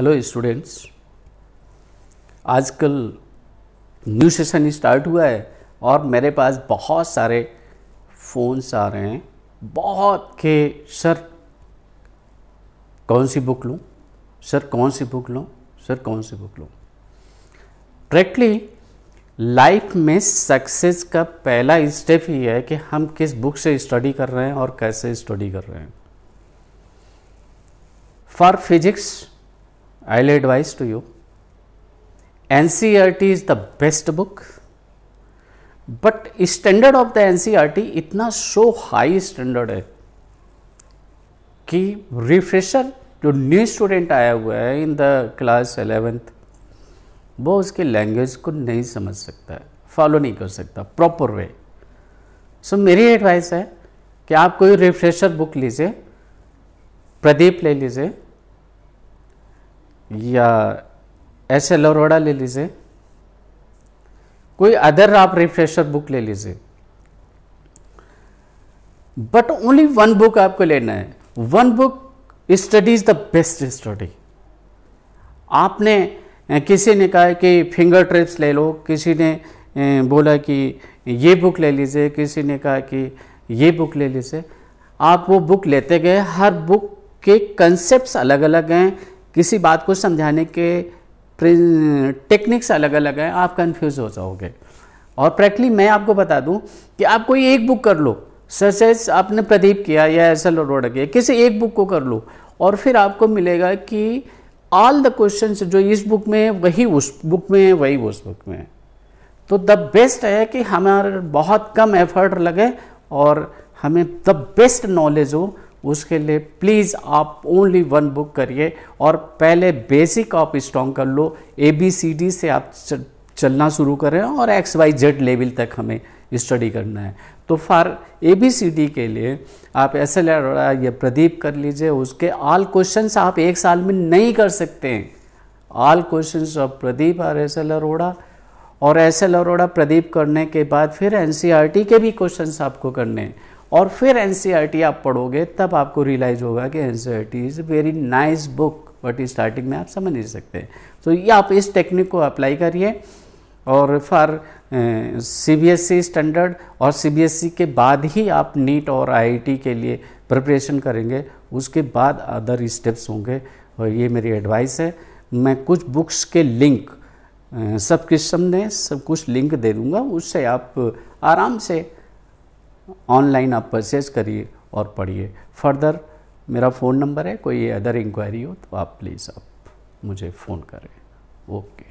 Hello students आजकल new session start हुआ है और मेरे पास बहुत सारे फ़ोन्स आ रहे हैं। बहुत के सर कौन सी बुक लूँ? सर कौन सी बुक लूँ? सर कौन सी बुक लूँ? डायरेक्टली लाइफ में सक्सेस का पहला स्टेप ही है कि हम किस बुक से स्टडी कर रहे हैं और कैसे स्टडी कर रहे हैं। For physics I'll advise to you. NCERT is the best book but standard of the NCERT इतना शो हाई स्टैंडर्ड है कि रिफ्रेशर जो न्यू स्टूडेंट आया हुआ है इन द क्लास एलेवेंथ वो उसके लैंग्वेज को नहीं समझ सकता है फॉलो नहीं कर सकता प्रॉपर वे सो मेरी एडवाइस है कि आप कोई रिफ्रेशर बुक लीजिए, प्रदीप ले लीजिए या ऐसे अरोड़ा ले लीजिए। कोई अदर आप रिफ्रेशर बुक ले लीजिए। बट ओनली वन बुक आपको लेना है। One book study is the best study आपने किसी ने कहा कि फिंगर ट्रिप्स ले लो, किसी ने बोला कि ये बुक ले लीजिए, किसी ने कहा कि ये बुक ले लीजिए। आप वो बुक लेते गए, हर बुक के कंसेप्ट अलग अलग हैं। किसी बात को समझाने के टेक्निक्स अलग अलग हैं, आप कंफ्यूज हो जाओगे। और प्रैक्टिकली मैं आपको बता दूँ कि आप कोई एक बुक कर लो सच आपने प्रदीप किया या ऐसा रोड किया, किसी एक बुक को कर लो, और फिर आपको मिलेगा कि ऑल द क्वेश्चन जो इस बुक में, वही उस बुक में है, वही उस बुक में है। तो द बेस्ट है कि हमारे बहुत कम एफर्ट लगे और हमें द बेस्ट नॉलेज हो उसके लिए प्लीज़ आप ओनली वन बुक करिए और पहले बेसिक आप स्ट्रॉन्ग कर लो ए बी सी डी से आप चलना शुरू करें और एक्स वाई जेड लेवल तक हमें स्टडी करना है। तो for A B C D के लिए आप एस एल अरोड़ा या प्रदीप कर लीजिए, उसके ऑल क्वेश्चंस आप एक साल में नहीं कर सकते हैं। ऑल क्वेश्चंस ऑफ़ प्रदीप और एस एल अरोड़ा और एस एल अरोड़ा प्रदीप करने के बाद फिर एन e के भी क्वेश्चंस आपको करने हैं। और फिर एन e आप पढ़ोगे, तब आपको रियलाइज़ होगा कि N C R is very nice book but starting में आप समझ नहीं सकते। तो ये आप इस टेक्निक को अप्लाई करिए और for C B S E standard और सी बी एस ई के बाद ही आप नीट और आई आई टी के लिए प्रिपरेशन करेंगे, उसके बाद अदर स्टेप्स होंगे। और ये मेरी एडवाइस है। मैं कुछ बुक्स के लिंक सब्सक्रिप्शन में सब कुछ लिंक दे दूँगा, उससे आप आराम से ऑनलाइन आप परचेज करिए और पढ़िए। फर्दर, मेरा फ़ोन नंबर है, कोई अदर इंक्वायरी हो तो आप प्लीज़ आप मुझे फ़ोन करें। ओके।